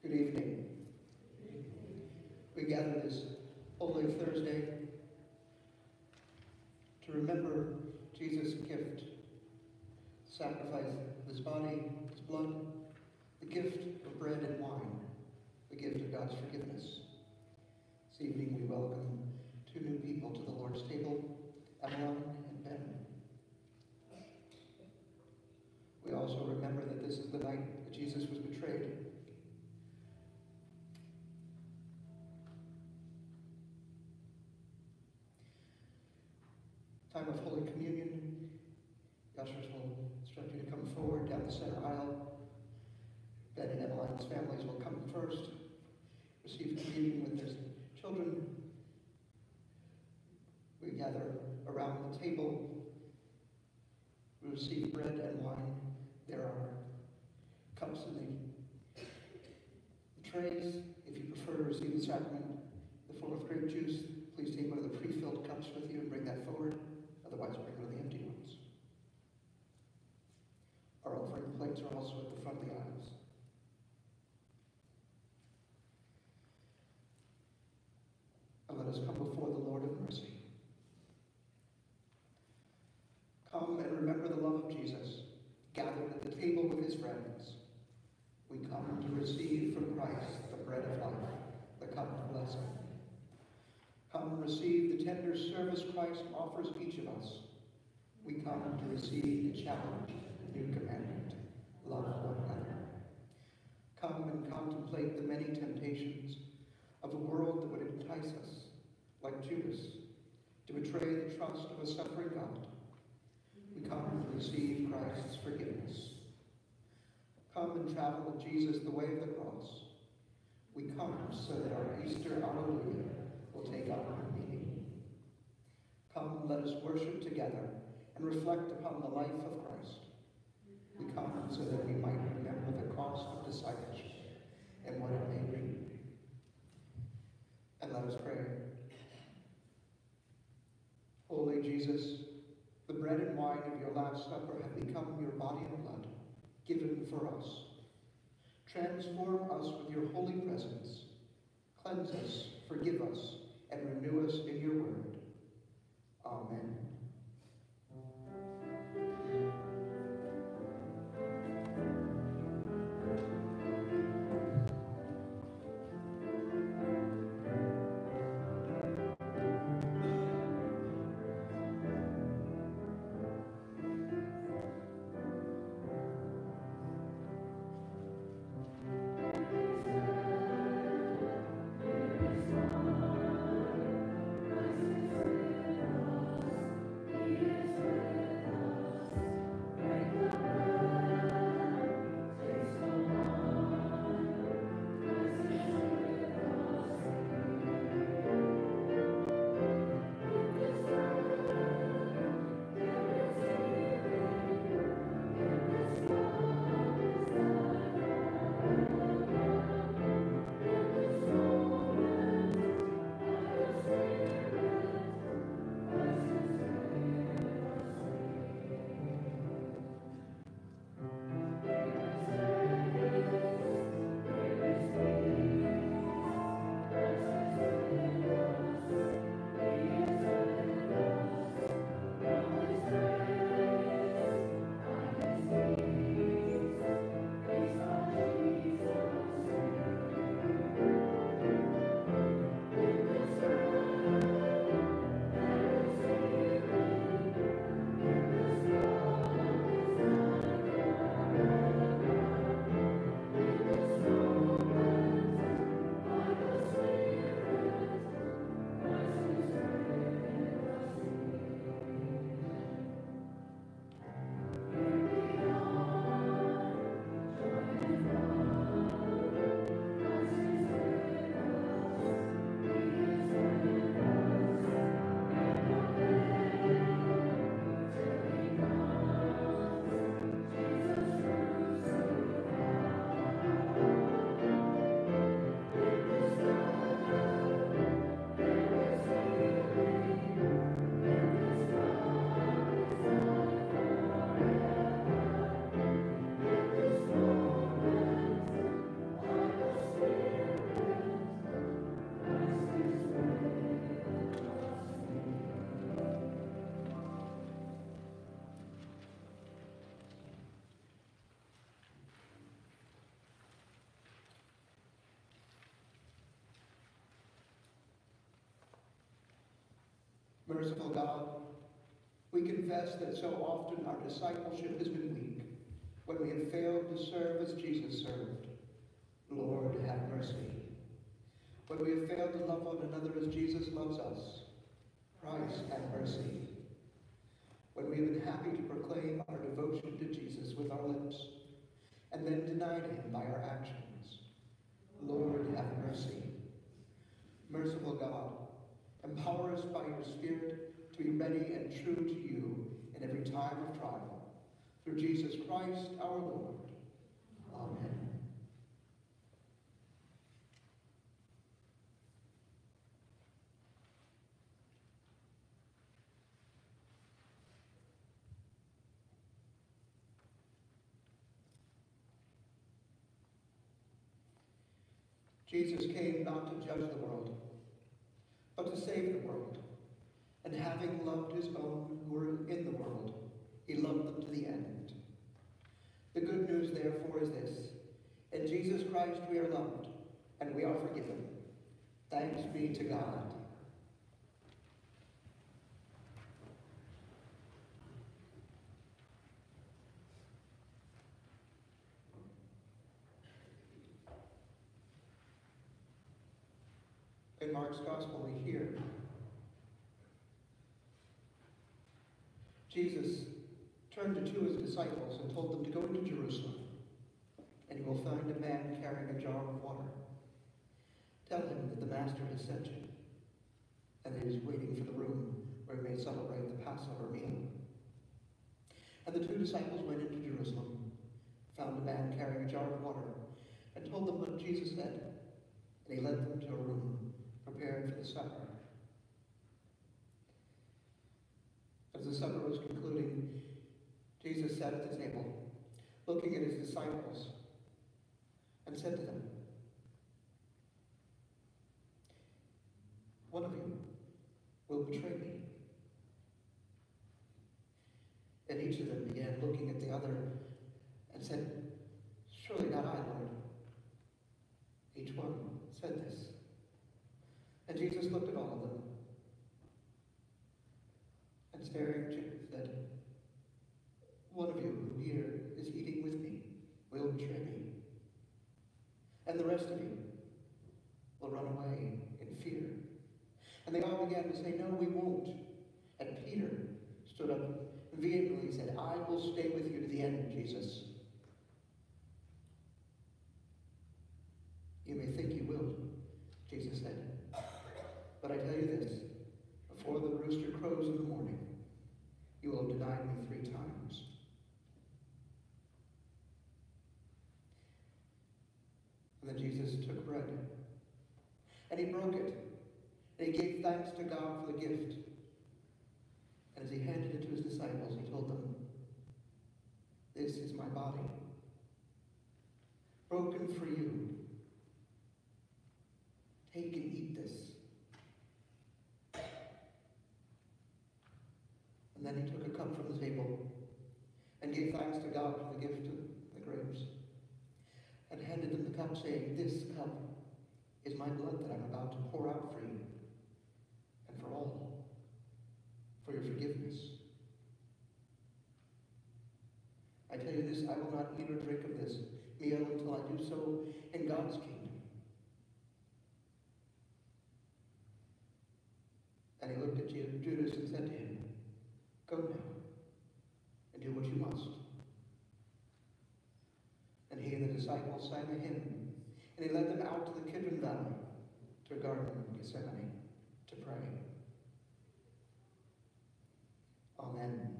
Good evening. We gather this Holy Thursday to remember Jesus' gift, sacrifice of his body, his blood, the gift of bread and wine, the gift of God's forgiveness. This evening we welcome two new people to the Lord's table, Evelyn and Ben. We also remember that this is the night that Jesus was betrayed. Time of Holy Communion. The ushers will instruct you to come forward down the center aisle. Ben and Emeline's families will come first, receive communion with their children. We gather around the table, we receive bread and wine. There are cups in the, trays. If you prefer to receive the sacrament the form of grape juice, please take one of the pre-filled cups with you and bring that forward. Otherwise, of the empty ones. Our offering plates are also at the front of the aisles. And let us come before the Lord of mercy. Come and remember the love of Jesus, gathered at the table with his friends. We come to receive from Christ the bread of life, the cup of blessing. Come and receive the tender service Christ offers each of us. We come to receive the challenge, the new commandment, love one another. Come and contemplate the many temptations of a world that would entice us, like Judas, to betray the trust of a suffering God. We come to receive Christ's forgiveness. Come and travel with Jesus the way of the cross. We come so that our Easter Alleluia will take up our meaning. Come, let us worship together and reflect upon the life of Christ. We come so that we might remember the cost of discipleship and what it may bring. And let us pray. Holy Jesus, the bread and wine of your Last Supper have become your body and blood, given for us. Transform us with your holy presence. Cleanse us, forgive us, and renew us in your word. Amen. Merciful God, we confess that so often our discipleship has been weak when we have failed to serve as Jesus served. Lord, have mercy. When we have failed to love one another as Jesus loves us, Christ, have mercy. When we have been happy to proclaim our devotion to Jesus with our lips, and then denied him by our actions, Lord, have mercy. Merciful God, empower us by your Spirit to be ready and true to you in every time of trial. Through Jesus Christ our Lord. Amen. Jesus came not to judge the world, to save the world. And having loved his own who were in the world, he loved them to the end. The good news, therefore, is this. In Jesus Christ we are loved, and we are forgiven. Thanks be to God. In Mark's Gospel, we hear Jesus turned to two of his disciples and told them to go into Jerusalem, and you will find a man carrying a jar of water. Tell him that the Master has sent you, and that he is waiting for the room where he may celebrate the Passover meal. And the two disciples went into Jerusalem, found a man carrying a jar of water, and told them what Jesus said, and he led them to a room prepared for the supper. As the supper was concluding, Jesus sat at the table, looking at his disciples, and said to them, One of you will betray me. And each of them began looking at the other and said, Surely not I, Lord. Each one said this. And Jesus looked at all of them and staring said, One of you here is eating with me will betray me. And the rest of you will run away in fear. And they all began to say, No, we won't. And Peter stood up vehemently and said, I will stay with you to the end, Jesus. You may think you will, Jesus said. But I tell you this, before the rooster crows in the morning, you will have denied me three times. And then Jesus took bread, and he broke it, and he gave thanks to God for the gift. And as he handed it to his disciples, he told them, This is my body, broken for you. Take and eat this. And then he took a cup from the table and gave thanks to God for the gift of the grapes and handed them the cup, saying, This cup is my blood that I'm about to pour out for you and for all, for your forgiveness. I tell you this, I will not eat or drink of this meal until I do so in God's kingdom. And he looked at Judas and said to him, Go now and do what you must. And he and the disciples sang a hymn, and he led them out to the Kidron Valley, to a garden in Gethsemane, to pray. Amen.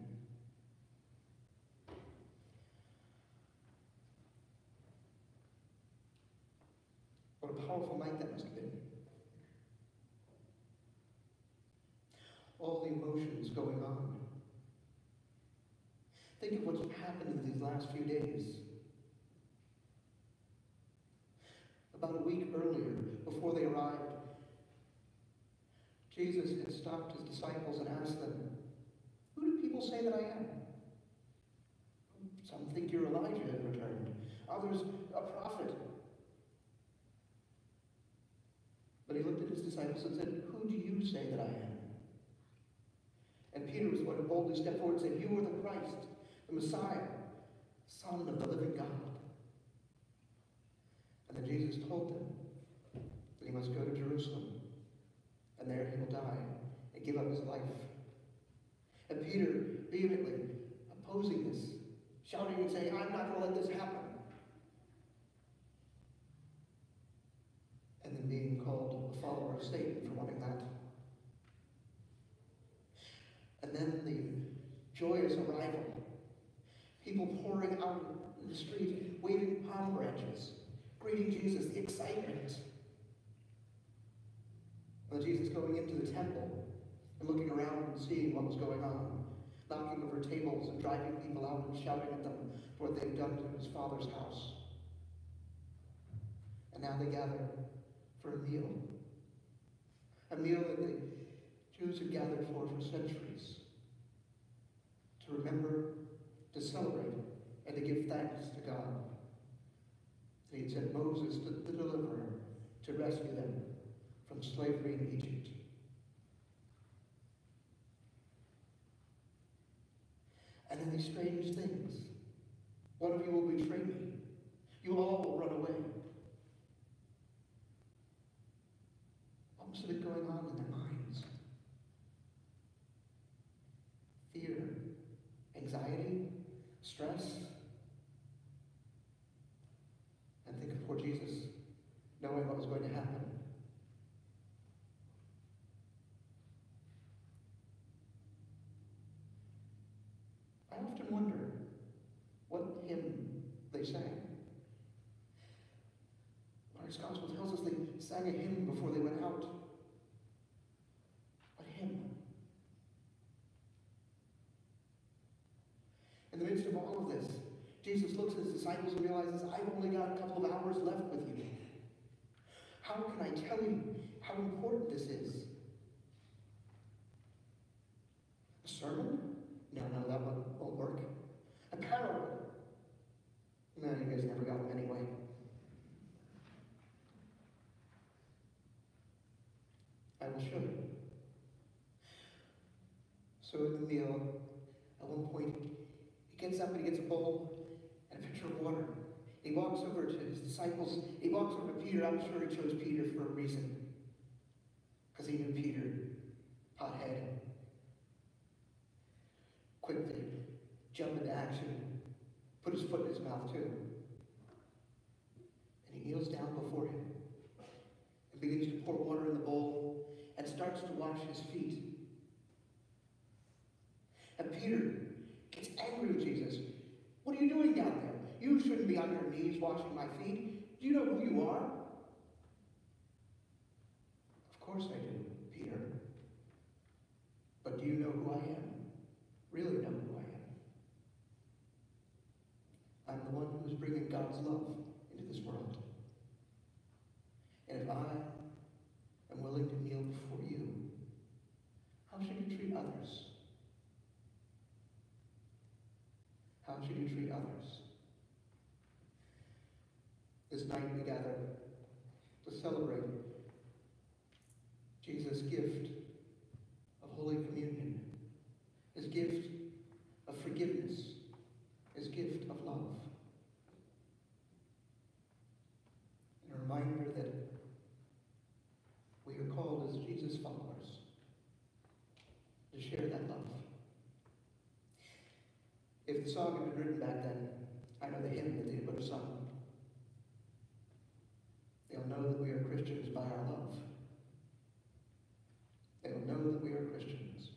What a powerful night that must have been. All the emotions going on. Think of what's happened in these last few days. About a week earlier, before they arrived, Jesus had stopped his disciples and asked them, Who do people say that I am? Some think you're Elijah had returned, others a prophet. But he looked at his disciples and said, Who do you say that I am? And Peter was going to boldly step forward and said, You are the Christ, the Messiah, Son of the living God. And then Jesus told him that he must go to Jerusalem, there he will die and give up his life. And Peter vehemently opposing this, shouting and saying, I'm not going to let this happen. And then being called a follower of Satan for wanting that. And then the joyous arrival. People pouring out in the street, waving palm branches, greeting Jesus, the excitement. Jesus going into the temple and looking around and seeing what was going on, knocking over tables and driving people out and shouting at them for what they've done to his father's house. And now they gather for a meal. A meal that the Jews had gathered for for centuries. To remember, to celebrate, and to give thanks to God. He had sent Moses, to the deliverer, to rescue them from slavery in Egypt. And then these strange things. One of you will betray me. You all will run away. What have been going on in their minds? Fear, anxiety, stress. And think of poor Jesus knowing what was going to happen. I often wonder what hymn they sang. Mark's Gospel tells us they sang a hymn before they went out. A hymn? In the midst of all of this, Jesus looks at his disciples and realizes, I've only got a couple of hours left with you. How can I tell you how important this is? A sermon? No, no, that won't, work. A parable? No, you guys never got them anyway. You. So meal, at one point, he gets up and he gets a bowl and a pitcher of water. He walks over to his disciples. He walks over to Peter. I'm sure he chose Peter for a reason. Because he knew Peter, hothead, quickly jump into action, put his foot in his mouth too. And he kneels down before him and begins to pour water in the bowl and starts to wash his feet. And Peter gets angry with Jesus. What are you doing down there? You shouldn't be on your knees washing my feet. Do you know who you are? Of course I do, Peter. But do you know who I am? Really know who I am? I'm the one who is bringing God's love into this world. And if I am willing to kneel before you, how should you treat others? How should you treat others? This night we gather to celebrate Jesus' gift of Holy Communion, his gift of forgiveness, his gift of love. And a reminder that we are called as Jesus followers to share that love. If the song had been written back then, I know the hymn that they would have sung. They'll know that we are Christians by our love. They'll know that we are Christians,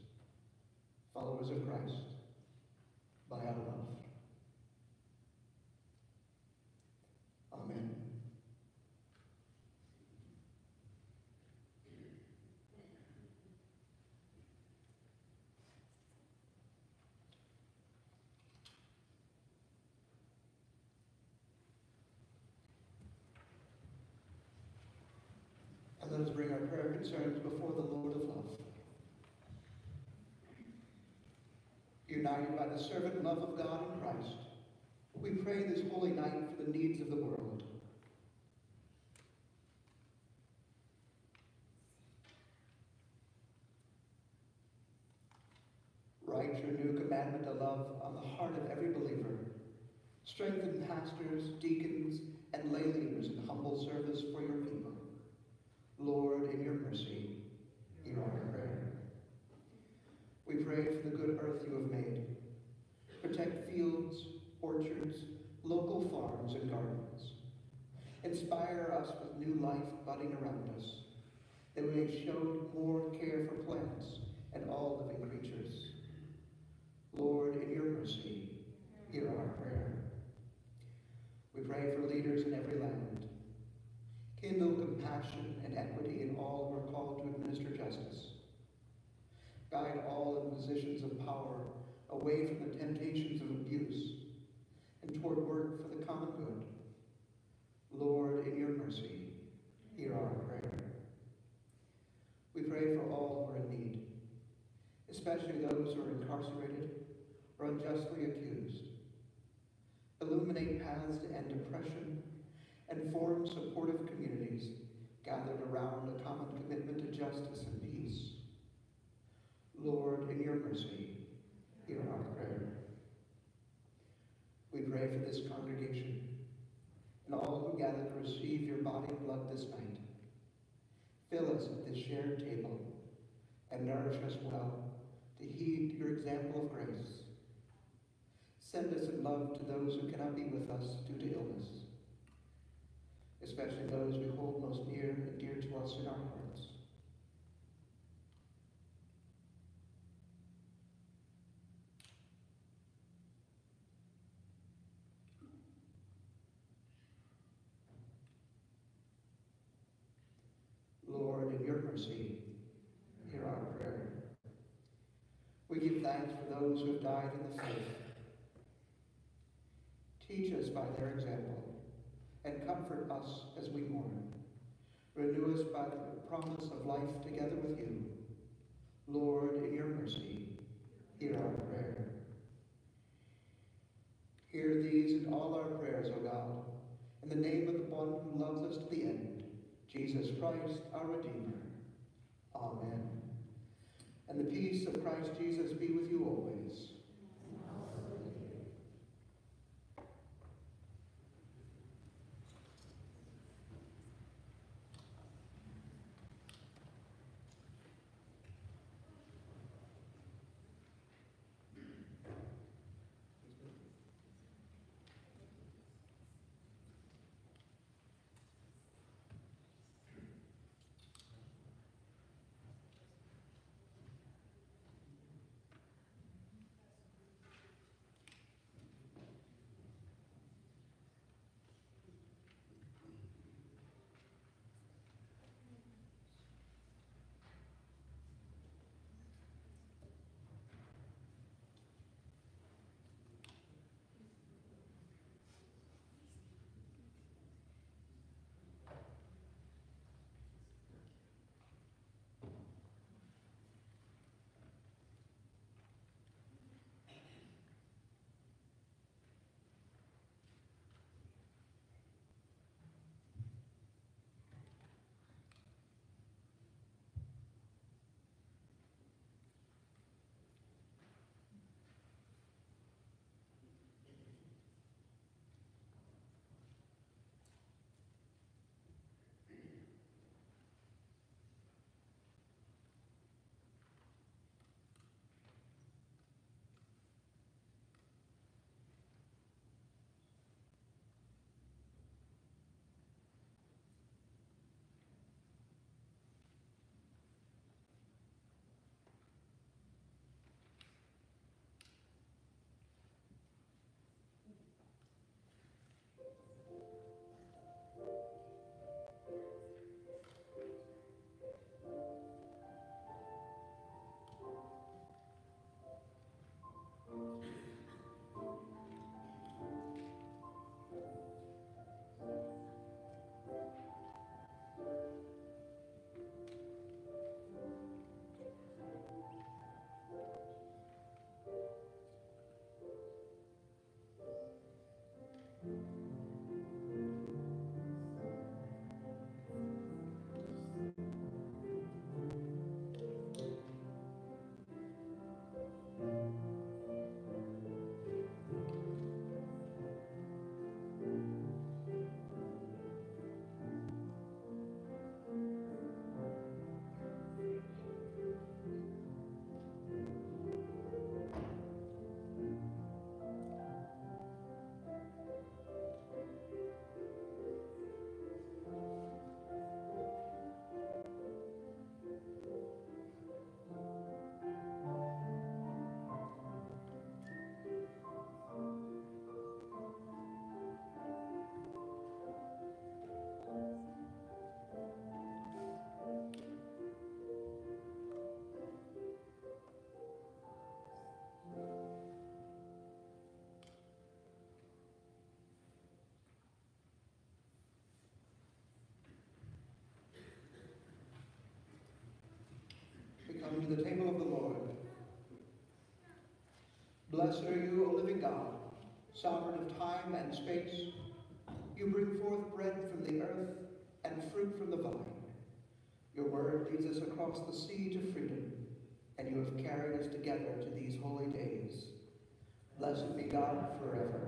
followers of Christ, by our love. Amen. And let us bring our prayer concerns before the Lord of love. United by the servant love of God in Christ, we pray this holy night for the needs of the world. write your new commandment of love on the heart of every believer. Strengthen pastors, deacons, and lay leaders in humble service for your people. Lord, in your mercy, hear our prayer. We pray for the good earth you have made. Protect fields, orchards, local farms, and gardens. Inspire us with new life budding around us, that we may show more care for plants and all living creatures. Lord, in your mercy, hear our prayer. We pray for leaders in every land. Kindle compassion and equity in all who are called to administer justice. Guide all in positions of power away from the temptations of abuse and toward work for the common good. Lord, in your mercy, hear our prayer. We pray for all who are in need, especially those who are incarcerated or unjustly accused. Illuminate paths to end oppression and form supportive communities gathered around a common commitment to justice and peace. Lord, in your mercy, hear our prayer. We pray for this congregation and all who gather to receive your body and blood this night. Fill us at this shared table and nourish us well to heed your example of grace. Send us in love to those who cannot be with us due to illness, especially those we hold most near and dear to us in our hearts. Lord, in your mercy, hear our prayer. We give thanks for those who have died in the faith. Teach us by their example, and comfort us as we mourn. Renew us by the promise of life together with you. Lord, in your mercy, hear our prayer. Hear these and all our prayers, O God, in the name of the one who loves us to the end, Jesus Christ, our Redeemer. Amen. And the peace of Christ Jesus be with you always. The table of the Lord. Blessed are you, O living God, sovereign of time and space. You bring forth bread from the earth and fruit from the vine. Your word leads us across the sea to freedom, and you have carried us together to these holy days. Blessed be God forever.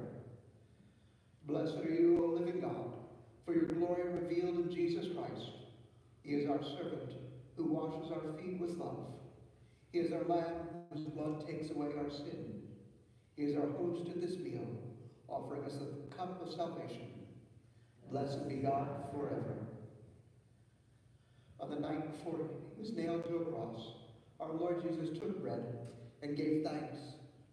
Blessed are you, O living God, for your glory revealed in Jesus Christ. He is our servant who washes our feet with love. He is our Lamb whose blood takes away our sin. He is our host at this meal, offering us the cup of salvation. Blessed be God forever. On the night before he was nailed to a cross, our Lord Jesus took bread and gave thanks,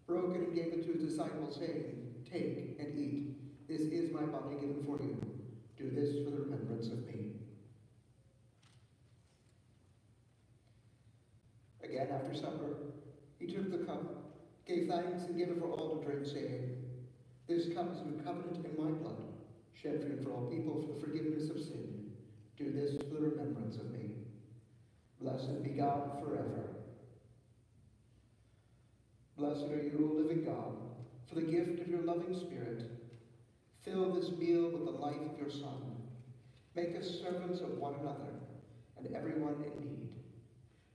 broke it and gave it to his disciples, saying, Take and eat. This is my body given for you. Do this for the remembrance of me. Again, after supper, he took the cup, gave thanks, and gave it for all to drink, saying, This cup is new covenant in my blood, shed for you for all people for the forgiveness of sin. Do this for the remembrance of me. Blessed be God forever. Blessed are you, O living God, for the gift of your loving Spirit. Fill this meal with the life of your Son. Make us servants of one another and everyone in need.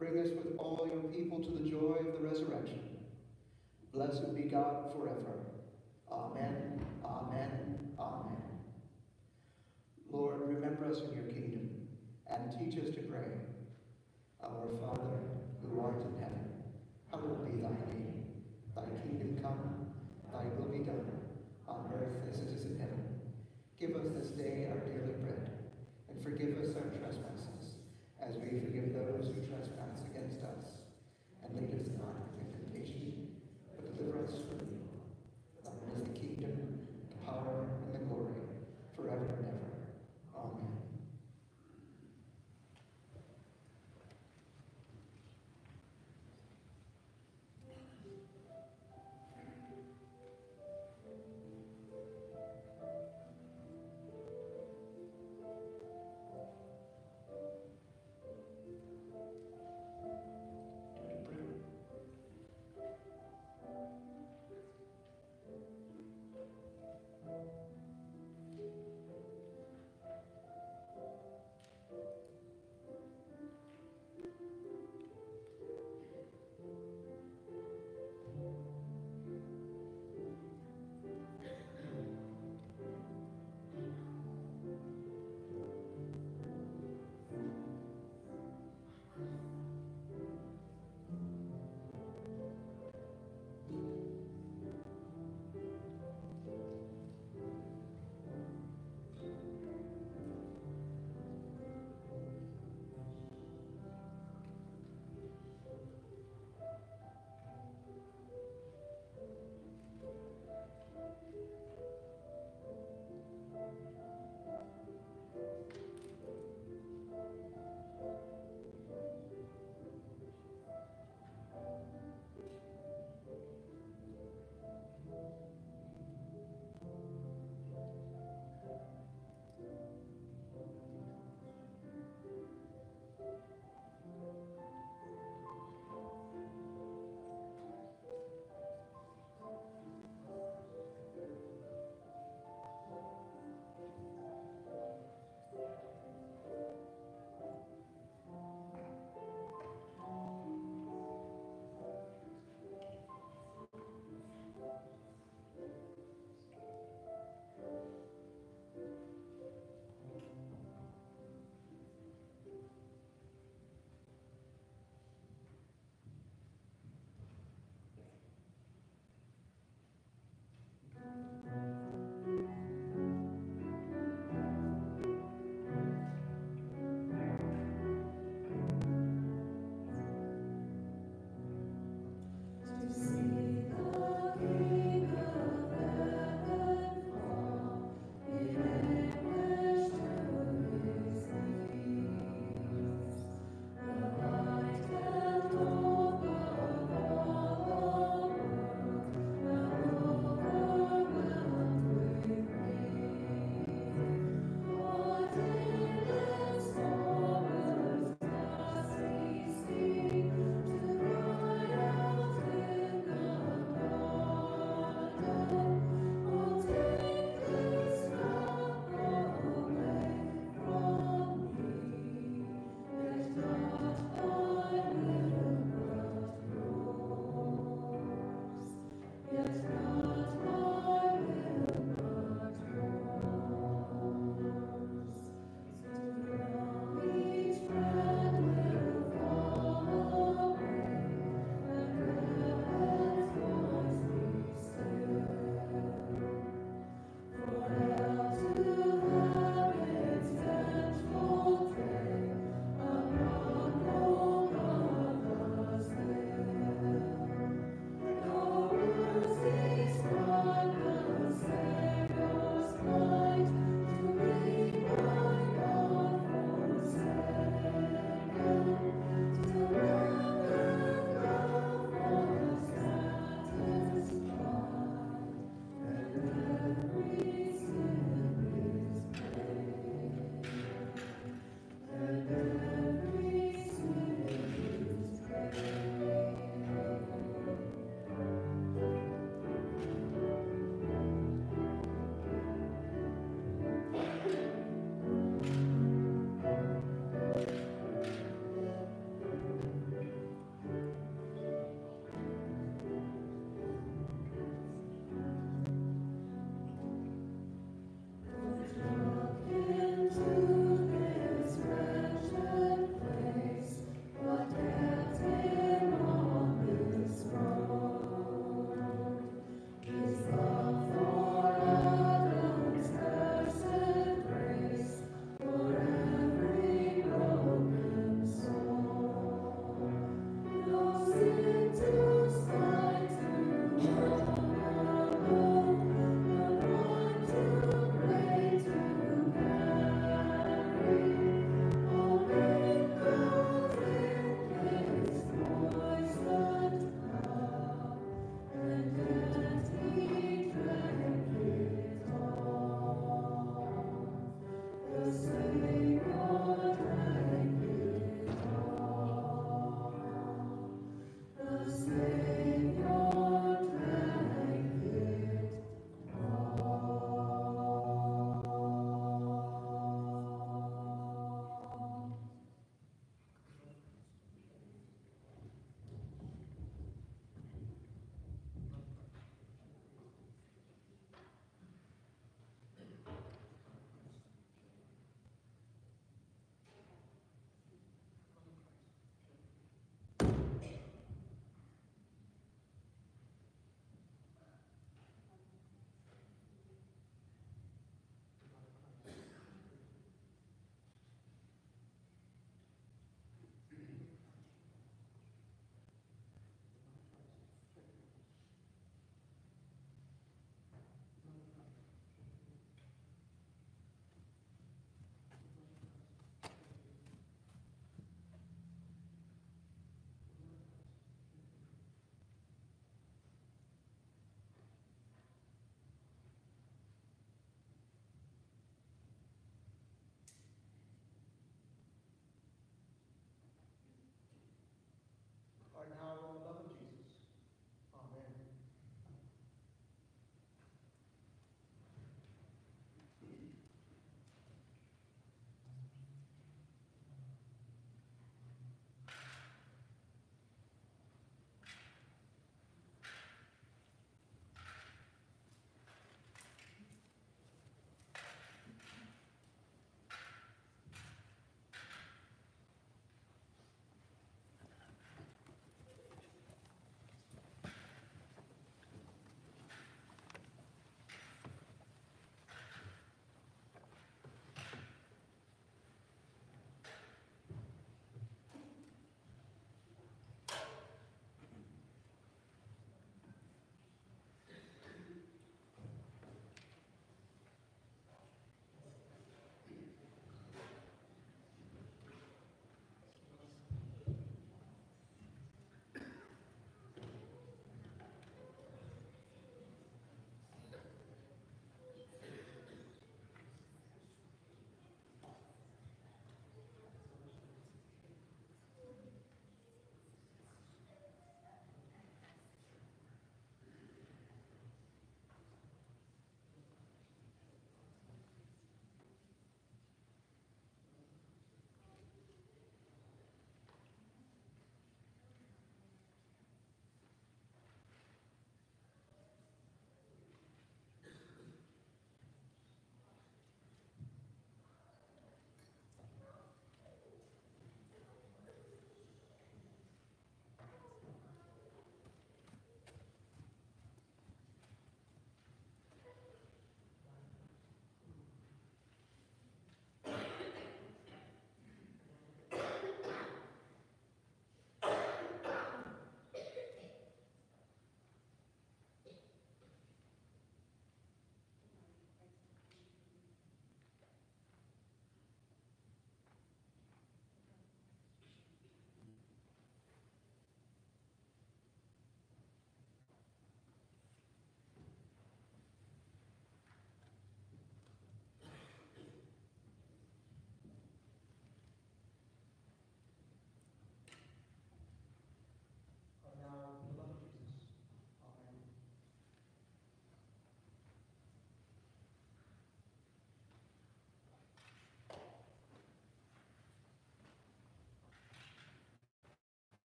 Bring us with all your people to the joy of the resurrection. Blessed be God forever. Amen, amen, amen. Lord, remember us in your kingdom and teach us to pray. Our Father, who art in heaven, hallowed be thy name. Thy kingdom come, thy will be done, on earth as it is in heaven. Give us this day our daily bread, and forgive us our trespasses, as we forgive those who trespass against us. And lead us not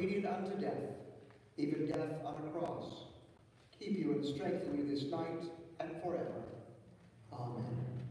obedient unto death, even death on a cross, keep you and strengthen you this night and forever. Amen.